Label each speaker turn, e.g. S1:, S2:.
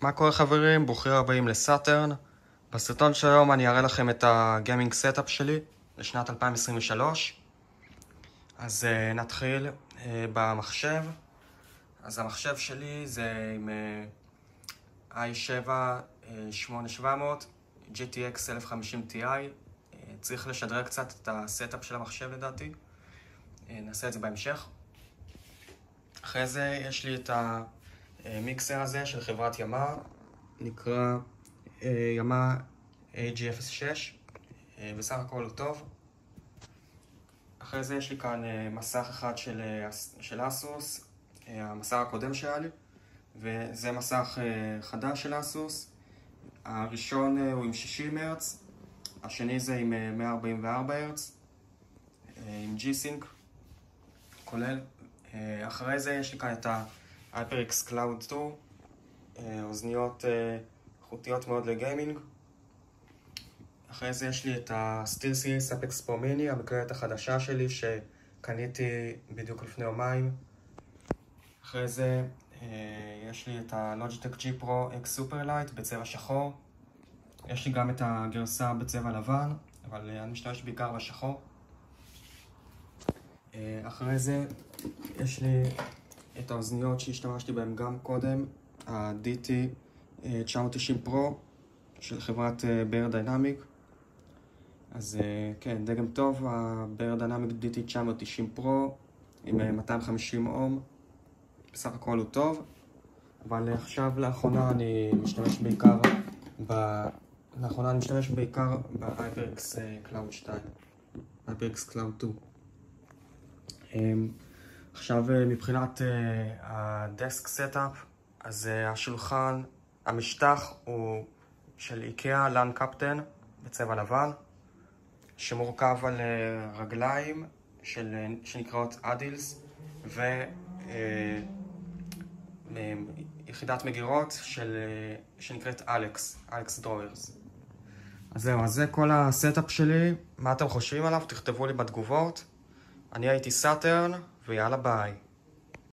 S1: מה קורה חברים? ברוכים הבאים לסאטרן. בסרטון של היום אני אראה לכם את ה gaming setup שלי לשנת 2023. אז uh, נתחיל uh, במחשב. אז המחשב שלי זה עם uh, i7 uh, 8700, GTX 1050 Ti. Uh, צריך לשדרג קצת את ה setup של המחשב לדעתי. Uh, נעשה את זה בהמשך. אחרי זה יש לי את ה... המיקסר הזה של חברת ימה, נקרא ימה AG06, בסך הכל הוא טוב. אחרי זה יש לי כאן מסך אחד של, של אסוס, המסך הקודם שהיה לי, וזה מסך חדש של אסוס. הראשון הוא עם 60 הרץ, השני זה עם 144 הרץ, עם G-Sync כולל. אחרי זה יש לי כאן את ה... HyperX Cloud 2, אוזניות איכותיות מאוד לגיימינג. אחרי זה יש לי את ה-SteelSeries Apex Pro Mini, המקלדת החדשה שלי שקניתי בדיוק לפני יומיים. אחרי זה יש לי את ה-Logitech G Pro X Superlight בצבע שחור. יש לי גם את הגרסה בצבע לבן, אבל אני משתמש בעיקר בשחור. אחרי זה יש לי את האוזניות שהשתמשתי בהן גם קודם, ה-DT 990 Pro של חברת Beyerdynamic. אז כן, דגם טוב, ה-Beyerdynamic DT 990 Pro עם 250 אום, בסך הכל הוא טוב, אבל עכשיו לאחרונה אני משתמש בעיקר ב... לאחרונה אני משתמש בעיקר ב-HyperX Cloud 2, HyperX Cloud 2. עכשיו מבחינת ה desk setup, אז השולחן, המשטח הוא של איקאה LAGKAPTEN בצבע לבן, שמורכב על רגליים של, שנקראות ADILS ויחידת מגירות של, שנקראת ALEX, ALEX drawers. אז זהו, אז זה כל ה setup שלי, מה אתם חושבים עליו? תכתבו לי בתגובות. אני הייתי סאטרן, ויאללה ביי.